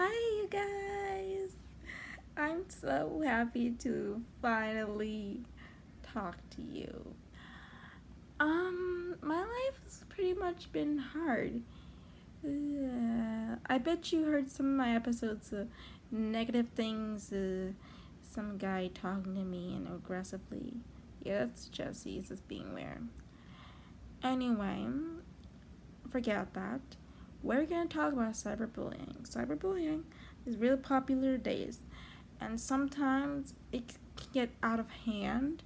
Hi, you guys. I'm so happy to finally talk to you. Um, my life has pretty much been hard. Uh, I bet you heard some of my episodes of negative things. Uh, some guy talking to me and aggressively. Yeah, that's Jesse. He's just being weird. Anyway, forget that we're going to talk about cyberbullying. Cyberbullying is really popular days, and sometimes it can get out of hand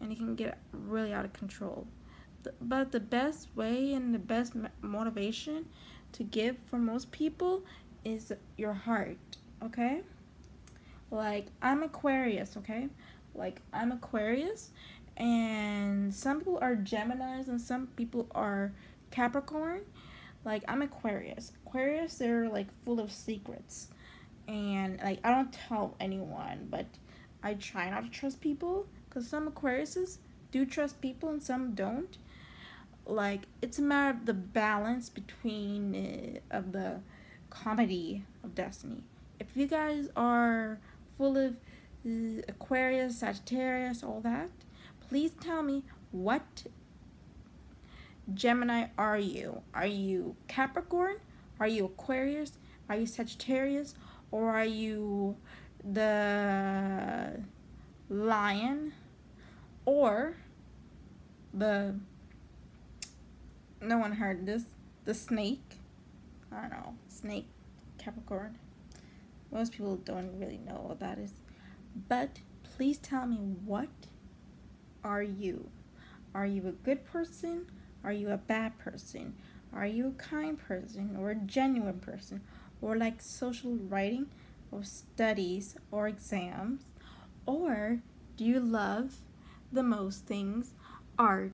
and it can get really out of control. But the best way and the best motivation to give for most people is your heart, okay? Like, I'm Aquarius, okay? Like, I'm Aquarius, and some people are Geminis and some people are Capricorn like I'm Aquarius. Aquarius, they're like full of secrets, and like I don't tell anyone, but I try not to trust people because some Aquariuses do trust people and some don't. Like it's a matter of the balance between uh, of the comedy of destiny. If you guys are full of uh, Aquarius, Sagittarius, all that, please tell me what Gemini are you? Are you Capricorn? Are you Aquarius? Are you Sagittarius? Or are you the lion? Or the, no one heard this, the snake? I don't know, snake, Capricorn. Most people don't really know what that is. But please tell me what are you? Are you a good person? Are you a bad person? Are you a kind person or a genuine person? Or like social writing or studies or exams? Or do you love the most things art